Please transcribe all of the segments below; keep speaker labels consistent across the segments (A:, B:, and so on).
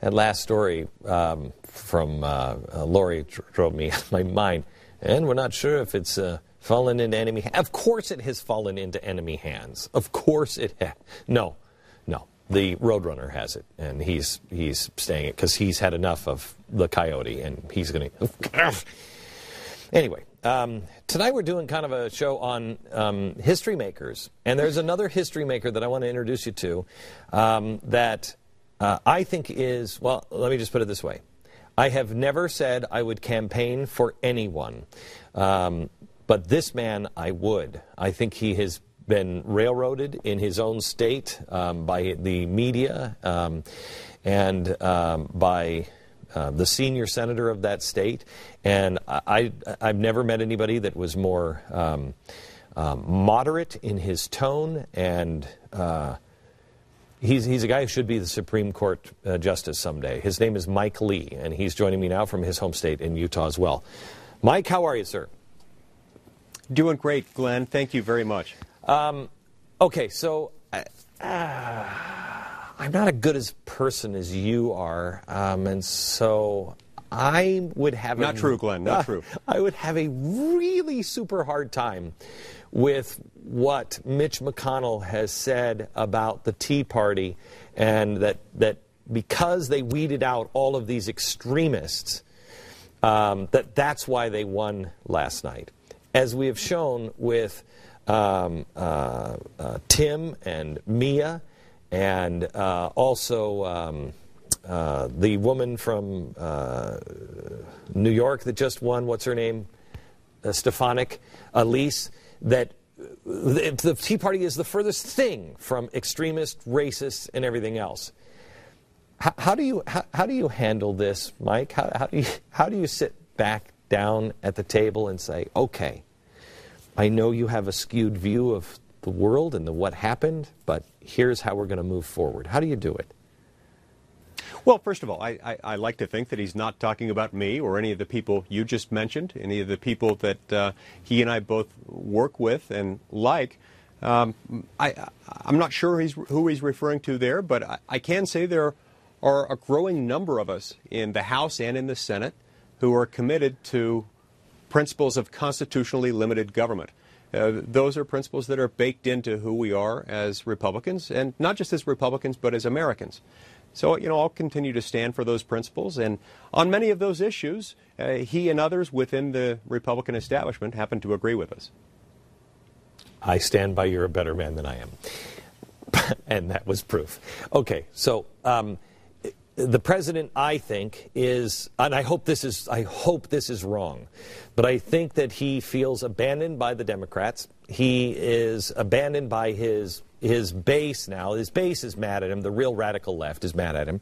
A: that last story um, from uh, uh, Lori drove me out of my mind. And we're not sure if it's uh, fallen into enemy hands. Of course it has fallen into enemy hands. Of course it has. No, no. The Roadrunner has it, and he's he's staying it because he's had enough of the coyote, and he's going to. Anyway, um, tonight we're doing kind of a show on um, history makers, and there's another history maker that I want to introduce you to um, that uh, I think is, well, let me just put it this way. I have never said I would campaign for anyone, um, but this man I would. I think he has been railroaded in his own state um, by the media um, and um, by uh, the senior senator of that state. And I, have never met anybody that was more um, um, moderate in his tone and uh, He's, he's a guy who should be the Supreme Court uh, justice someday. His name is Mike Lee, and he's joining me now from his home state in Utah as well. Mike, how are you, sir?
B: Doing great, Glenn. Thank you very much. Um,
A: okay, so uh, I'm not as good as person as you are, um, and so I would have
B: not
A: a,
B: true, Glenn. Not uh, true.
A: I would have a really super hard time with what Mitch McConnell has said about the Tea Party and that, that because they weeded out all of these extremists, um, that that's why they won last night. As we have shown with um, uh, uh, Tim and Mia, and uh, also um, uh, the woman from uh, New York that just won, what's her name? Uh, Stefanik, Elise that the Tea Party is the furthest thing from extremist, racist, and everything else. How, how do you how, how, do you handle this, Mike? How, how, do you how do you sit back down at the table and say, okay, I know you have a skewed view of the world and the what happened, but here's how we're going to move forward. How do you do it?
B: Well, first of all, I, I, I, like to think that he's not talking about me or any of the people you just mentioned, any of the people that uh, he and I both work with and like. Um, I, I'm not sure he's, who he's referring to there, but I, I can say there are a growing number of us in the House and in the Senate who are committed to principles of constitutionally limited government. Uh, those are principles that are baked into who we are as Republicans, and not just as Republicans, but as Americans. So, you know, I'll continue to stand for those principles. And on many of those issues, uh, he and others within the Republican establishment happen to agree with us.
A: I stand by you're a better man than I am. and that was proof. Okay, so um, the president, I think, is, and I hope this is, I hope this is wrong, but I think that he feels abandoned by the Democrats. He is abandoned by his his base now. His base is mad at him. The real radical left is mad at him.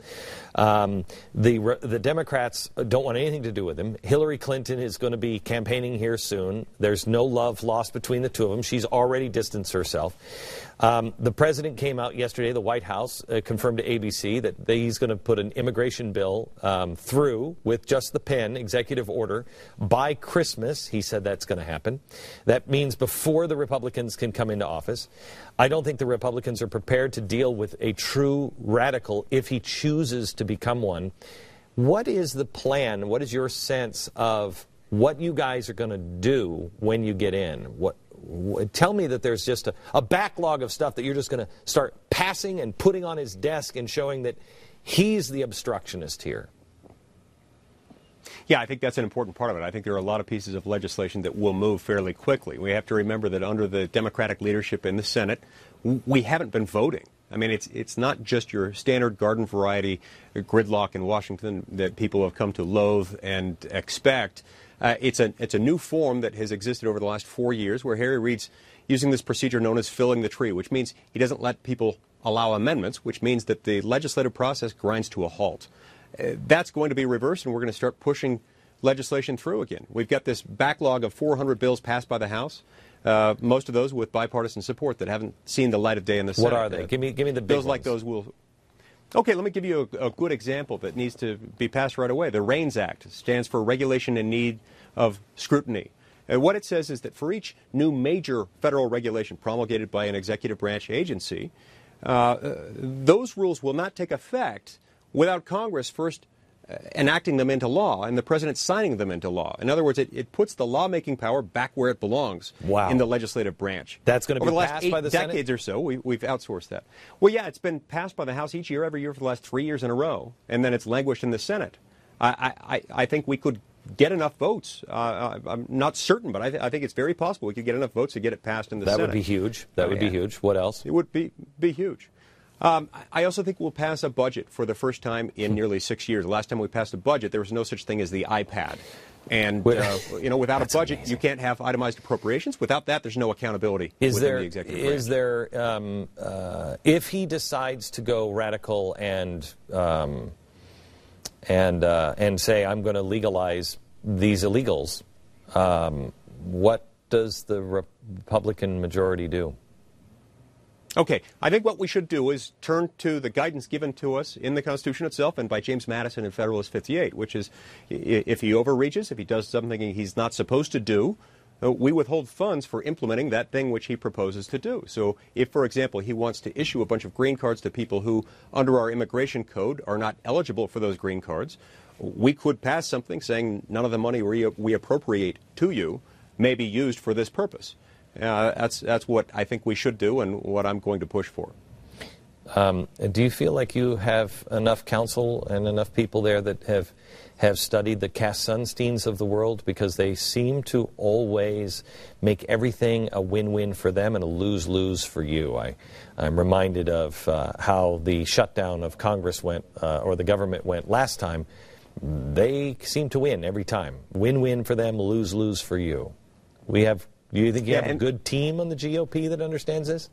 A: Um, the the Democrats don't want anything to do with him. Hillary Clinton is going to be campaigning here soon. There's no love lost between the two of them. She's already distanced herself. Um, the president came out yesterday. The White House uh, confirmed to ABC that they, he's going to put an immigration bill um, through with just the pen, executive order, by Christmas. He said that's going to happen. That means before the Republicans can come into office. I don't think the Republicans are prepared to deal with a true radical if he chooses to become one. What is the plan? What is your sense of what you guys are going to do when you get in? What, tell me that there's just a, a backlog of stuff that you're just going to start passing and putting on his desk and showing that he's the obstructionist here.
B: Yeah, I think that's an important part of it. I think there are a lot of pieces of legislation that will move fairly quickly. We have to remember that under the Democratic leadership in the Senate, we haven't been voting. I mean, it's it's not just your standard garden variety gridlock in Washington that people have come to loathe and expect. Uh, it's a it's a new form that has existed over the last four years, where Harry Reid's using this procedure known as filling the tree, which means he doesn't let people allow amendments, which means that the legislative process grinds to a halt. Uh, that's going to be reversed, and we're going to start pushing legislation through again. We've got this backlog of 400 bills passed by the House. Uh, most of those with bipartisan support that haven't seen the light of day in the Senate.
A: What are they? give me, give me the
B: bills like those will. Okay, let me give you a, a, good example that needs to be passed right away. The REINS Act stands for Regulation in Need of Scrutiny. And what it says is that for each new major federal regulation promulgated by an executive branch agency, uh, uh those rules will not take effect without Congress first uh, enacting them into law and the president signing them into law. In other words, it, it puts the lawmaking power back where it belongs
A: wow.
B: in the legislative branch.
A: That's going to
B: be
A: the
B: last
A: eight by the
B: decades
A: Senate?
B: or so. We, we've outsourced that. Well, yeah, it's been passed by the House each year, every year for the last three years in a row, and then it's languished in the Senate. I, I, I think we could get enough votes. Uh, I'm not certain, but I, th- I, think it's very possible we could get enough votes to get it passed in the
A: that
B: Senate.
A: That would be huge. That would be huge. What else?
B: It would be be huge. Um, I also think we'll pass a budget for the first time in nearly six years. The last time we passed a budget, there was no such thing as the iPad. And uh, you know, without a budget, amazing. you can't have itemized appropriations. Without that, there's no accountability
A: is
B: within
A: there,
B: the executive
A: is there, um, uh, if he decides to go radical and um, and uh, and say I'm going to legalize these illegals, um, what does the Republican majority do?
B: Okay, I think what we should do is turn to the guidance given to us in the Constitution itself and by James Madison in Federalist 58, which is if he overreaches, if he does something he's not supposed to do, uh, we withhold funds for implementing that thing which he proposes to do. So, if, for example, he wants to issue a bunch of green cards to people who, under our immigration code, are not eligible for those green cards, we could pass something saying none of the money we, we appropriate to you may be used for this purpose. Uh, that's, that's what I think we should do and what I'm going to push for.
A: Um, do you feel like you have enough counsel and enough people there that have have studied the Cass Sunsteins of the world because they seem to always make everything a win-win for them and a lose-lose for you. I, I'm reminded of uh, how the shutdown of Congress went uh, or the government went last time. They seem to win every time. Win-win for them, lose-lose for you. We have. Do you think you yeah, have a good team on the GOP that understands this?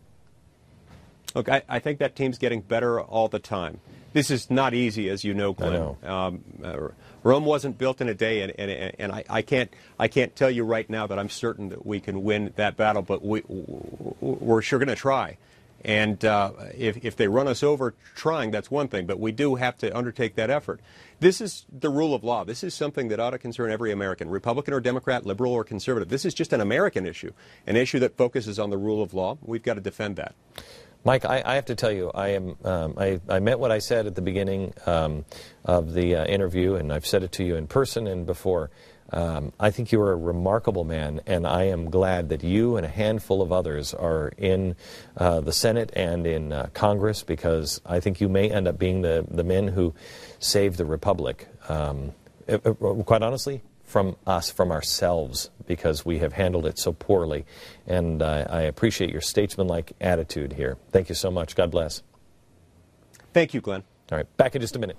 B: Look, I, I, think that team's getting better all the time. This is not easy, as you know, Glenn.
A: Know.
B: Um, uh, Rome wasn't built in a day, and, and, and I, I, can't, I can't tell you right now that I'm certain that we can win that battle, but we, we're sure going to try. And uh, if, if they run us over trying, that's one thing, but we do have to undertake that effort. This is the rule of law. This is something that ought to concern every American, Republican or Democrat, liberal or conservative. This is just an American issue, an issue that focuses on the rule of law. We've got to defend that.
A: Mike, I, I, have to tell you, I am. Um, I, I, meant what I said at the beginning um, of the uh, interview, and I've said it to you in person and before. Um, I think you are a remarkable man, and I am glad that you and a handful of others are in uh, the Senate and in uh, Congress because I think you may end up being the, the men who save the Republic. Um, uh, uh, quite honestly, from us, from ourselves, because we have handled it so poorly. And uh, I appreciate your statesmanlike attitude here. Thank you so much. God bless.
B: Thank you, Glenn.
A: All right, back in just a minute.